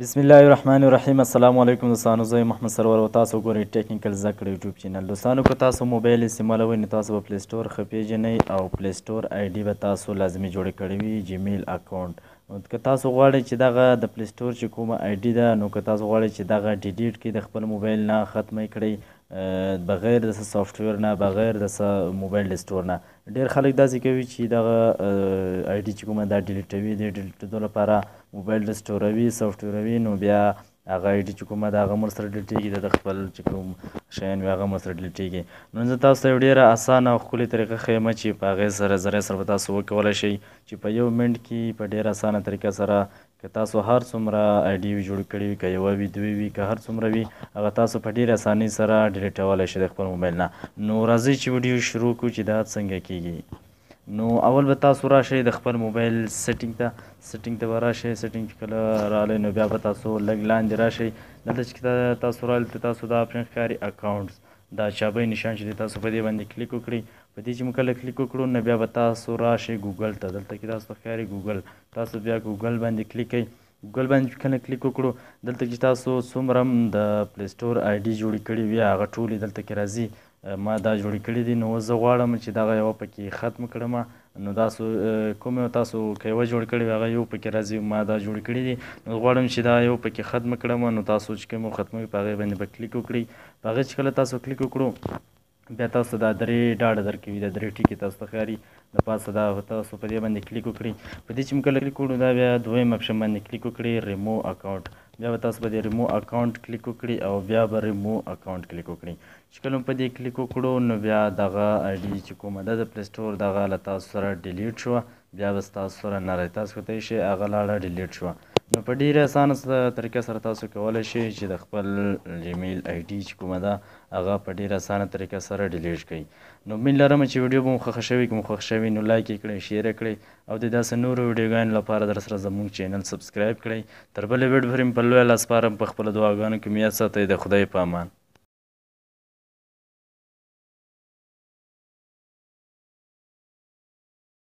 بسم الله الرحمن الرحیم السلام علیکم دوستانو زه محمد سرور او تاسو ګورئ ټیکنیکل زده کړې یوټیوب چینل دوستانو که تاسو موبایل استعمالوئ نو تاسو به پلی سټور ښه پیژنئ او پلی سټور آی ډي به تاسو لازمي جوړه کړې وي جیمیل اکاونټ که تاسو غواړئ چې دغه د پلی سټور چې کومه آی ډي ده نو که تاسو غواړئ چې دغه ډیلیټ کړئ د خپل موبایل نه ختمه کړئ بغیر د څه سافټ ویر نه بغیر د څه موبایل ډیسټور نه ډیر خلک داسې کوي چې دغه آی ډي چې کومه دا ډیلیټوي د ډیلیټېدو لپاره موبایل ډیسټوروي سافټ ویروي نو بیا هغه آی ډي چې کومه دا هغه مور سره ډیلیټېږي د خپل چې کوم شیان وي هغه مور سره ډیلیټېږي نو زه تاسو ته یو ډیره اسانه او ښکلې طریقه ښیم چې په هغې سره زره سره به تاسو وکولی شئ چې په یو منټ کې په ډیره اسانه طریقه سره که تاسو هر څومره ايډيوي جوړي کړي وي که يوه وي دوي وي که هر څومره وي هغه تاسو په ډيري اساني سره ډيليټولاي شي د خپل موبايل نه نو راځي چي ويډيو شروع کړو چي دا څنګه کيږي نو اول به تاسو راشي د خپل موبايل سيټينګ ته سيټينګ ته به راشي سيټينګ چي کله رااله نو بیا به تاسو لګ لاندي راشي دلته چي تاسو رااله ته تاسو دا اپشن ښکاري اکاونټس دا چابي نشان چي تاسو په دې باندې کلیک وکړي په دې چي مو کله کلیک وکړو نو بیا به تاسو راشي ګوګل ته دلته کي تاسو ښکاري ګوګل ته تاسو بیا ګوګل باندې کلیک کړئ ګوګل باندې چې کله کلیک وکړو دلته چې تاسو څومره هم د پلی سټور آی ډي جوړې کړې وي هغه ټولې دلته کې راځي ما دا جوړې کړې دي نو زه غواړم چې دغه یوه پکې ختم کړم نو تاسو کومه تاسو که یوه جوړ کړې وي هغه یو پکې راځي ما دا جوړې کړې دي نو غواړم چې دا یو پکې ختم کړم نو تاسو چې کومه ختموي په هغې باندې به کلیک وکړئ په هغې چې کله تاسو کلیک وکړو بیا تاسو ته دا درې ډاډه درکوي دا درې ټکي تاسو ته ښکاري د پاسه دا تاسو په دې باندې کلیک وکړئ په دې چې موږ کله کلیک وکړو دا بیا دویم اپشن باندې کلیک وکړئ ریمو اکاونټ بیا به تاسو په دې ریمو اکاونټ کلیک وکړئ او بیا به ریمو اکاونټ کلیک وکړئ چې کله په دې کلیک وکړو نو بیا دغه آی ډي چې کومه ده د پلی سټور دغه له تاسو سره ډیلیټ شوه بیا به ستاسو سره نه راځي تاسو کتای شئ هغه لاړه ډیلیټ شوه نو په ډیره اسانه طریقه سره تاسو کولای شئ چې د خپل جیمیل آی ډي چې کومه ده هغه په ډیره اسانه طریقه سره ډیلیټ کړئ نو مين لرم چې ویډیو به مو خوښه شوي که مو خوښ شوي نو لایک یې کړئ شیر یې کړئ او د داسې نورو ویډیوګانو لپاره در سره زموږ چینل سبسکرایب کړئ تر بلې ویډ پورې په لوی لاس پارم په خپل دعاګانو کې میاد ساتئ د خدای په امان